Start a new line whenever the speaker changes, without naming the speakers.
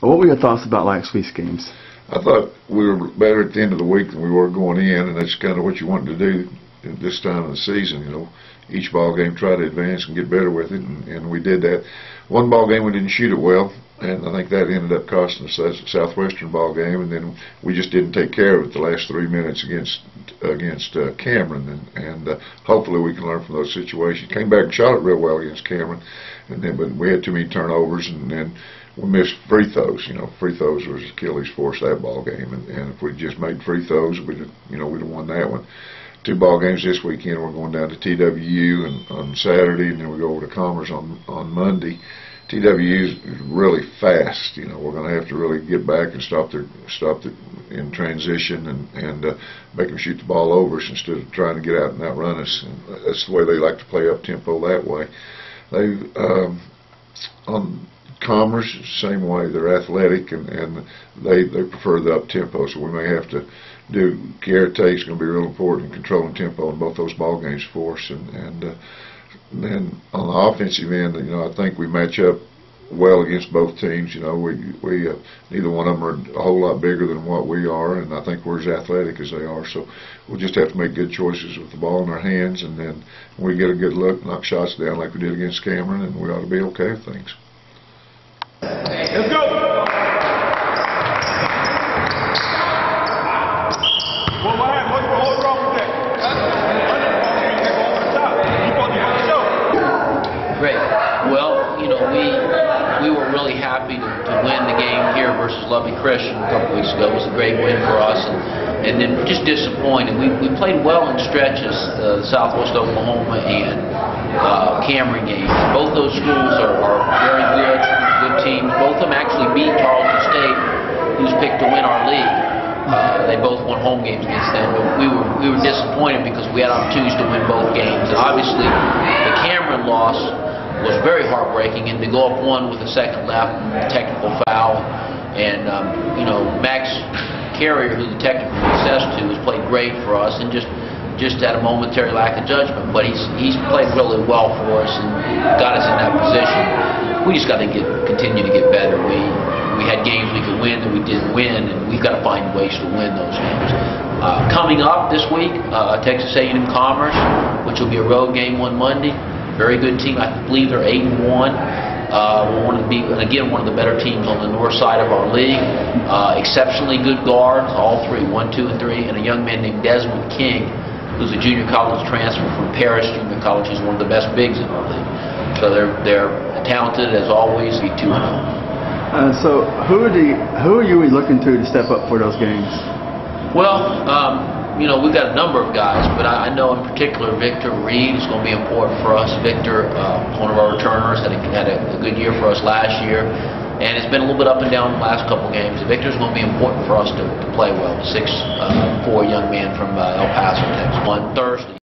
What were your thoughts about last week's games?
I thought we were better at the end of the week than we were going in, and that's kind of what you want to do this time of the season. You know, each ball game try to advance and get better with it, and, and we did that. One ball game we didn't shoot it well, and I think that ended up costing us that Southwestern ball game, and then we just didn't take care of it the last three minutes against against uh, Cameron, and, and uh, hopefully we can learn from those situations. Came back and shot it real well against Cameron, and then but we had too many turnovers, and then we missed free throws. You know, free throws was Achilles' force that ball game, and, and if we just made free throws, we'd you know we'd have won that one. Two ball games this weekend. We're going down to TWU and, on Saturday, and then we go over to Commerce on on Monday TWU is really fast. You know, we're going to have to really get back and stop their stop the in transition and and uh, make them shoot the ball over us instead of trying to get out and outrun us. And that's the way they like to play up tempo that way. They um, on Commerce same way. They're athletic and and they they prefer the up tempo. So we may have to do care takes going to be real important in controlling tempo in both those ball games for us and and. Uh, and then on the offensive end, you know, I think we match up well against both teams. You know, we we uh, neither one of them are a whole lot bigger than what we are, and I think we're as athletic as they are. So we'll just have to make good choices with the ball in our hands, and then we get a good look, knock shots down like we did against Cameron, and we ought to be okay with things.
Let's go. Well, what happened? What's, what's wrong with that?
Great. Well, you know, we we were really to win the game here versus Lubbock Christian a couple weeks ago. It was a great win for us, and, and then just disappointed. We, we played well in stretches, uh, Southwest Oklahoma and uh, Cameron games. Both those schools are, are very good, good teams. Both of them actually beat Tarleton State, who's picked to win our league. Uh, they both won home games against them, but we were we were disappointed because we had opportunities to win both games. And obviously, the Cameron loss was very heartbreaking, and to go up one with a second left, technical foul, and um, you know Max Carrier, who the technical assessed to, has played great for us, and just just had a momentary lack of judgment. But he's he's played really well for us and got us in that position. We just got to get continue to get better. We we had games we could win that we didn't win, and we've got to find ways to win those games. Uh, coming up this week, uh, Texas A&M Commerce, which will be a road game on Monday. Very good team. I believe they're eight and one. Uh, one of the be, again one of the better teams on the north side of our league. Uh, exceptionally good guards, all three, one, two, and three, and a young man named Desmond King, who's a junior college transfer from Paris Junior College. He's one of the best bigs in our league. So they're they're talented as always. Be two and.
Uh, so who are the who are you looking to to step up for those games?
Well, um, you know, we've got a number of guys, but I, I know in particular Victor Reed is going to be important for us. Victor, uh, one of our returners, had, a, had a, a good year for us last year, and it's been a little bit up and down the last couple games. Victor's going to be important for us to, to play well. Six, uh, four young man from uh, El Paso, Texas. One Thursday.